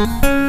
Música